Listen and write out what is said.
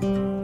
嗯。